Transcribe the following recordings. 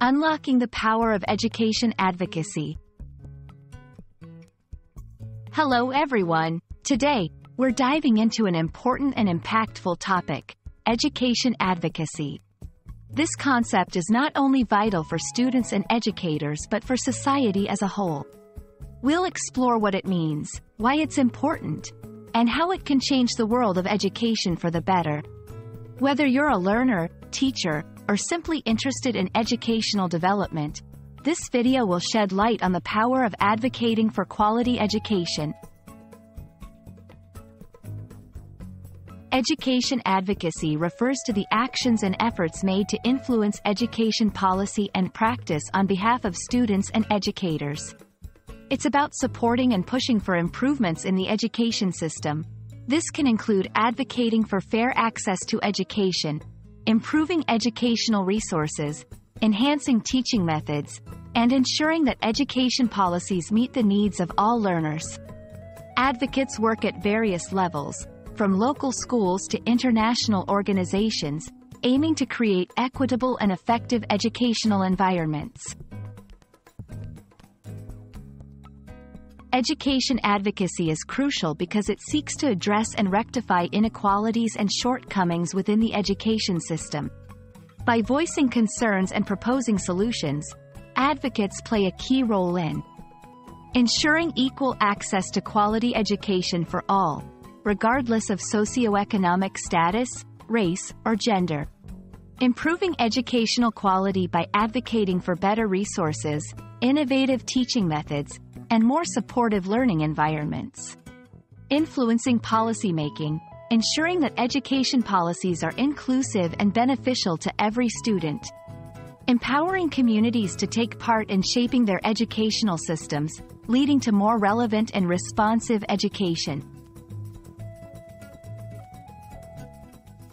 Unlocking the Power of Education Advocacy. Hello everyone. Today, we're diving into an important and impactful topic, education advocacy. This concept is not only vital for students and educators but for society as a whole. We'll explore what it means, why it's important, and how it can change the world of education for the better. Whether you're a learner, teacher, or simply interested in educational development, this video will shed light on the power of advocating for quality education. Education advocacy refers to the actions and efforts made to influence education policy and practice on behalf of students and educators. It's about supporting and pushing for improvements in the education system. This can include advocating for fair access to education, improving educational resources, enhancing teaching methods, and ensuring that education policies meet the needs of all learners. Advocates work at various levels, from local schools to international organizations, aiming to create equitable and effective educational environments. Education advocacy is crucial because it seeks to address and rectify inequalities and shortcomings within the education system. By voicing concerns and proposing solutions, advocates play a key role in ensuring equal access to quality education for all, regardless of socioeconomic status, race, or gender. Improving educational quality by advocating for better resources, innovative teaching methods, and more supportive learning environments. Influencing policymaking, ensuring that education policies are inclusive and beneficial to every student. Empowering communities to take part in shaping their educational systems, leading to more relevant and responsive education.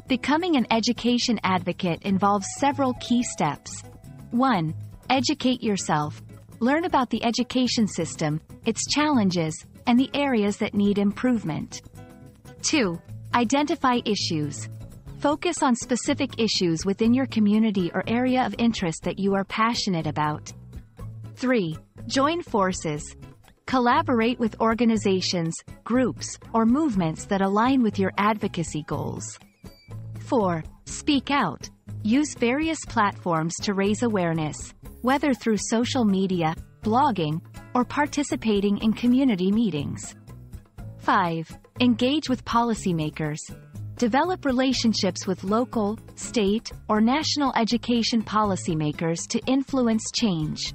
Becoming an education advocate involves several key steps. 1. Educate yourself. Learn about the education system, its challenges, and the areas that need improvement. 2. Identify issues. Focus on specific issues within your community or area of interest that you are passionate about. 3. Join forces. Collaborate with organizations, groups, or movements that align with your advocacy goals. 4. Speak out. Use various platforms to raise awareness, whether through social media, blogging, or participating in community meetings. 5. Engage with policymakers. Develop relationships with local, state, or national education policymakers to influence change.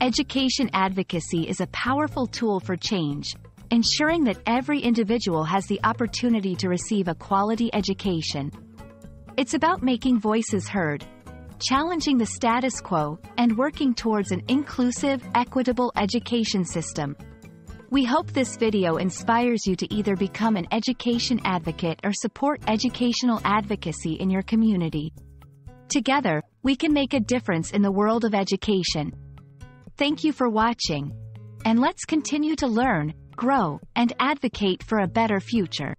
Education advocacy is a powerful tool for change, ensuring that every individual has the opportunity to receive a quality education. It's about making voices heard, challenging the status quo, and working towards an inclusive, equitable education system. We hope this video inspires you to either become an education advocate or support educational advocacy in your community. Together, we can make a difference in the world of education. Thank you for watching. And let's continue to learn, grow, and advocate for a better future.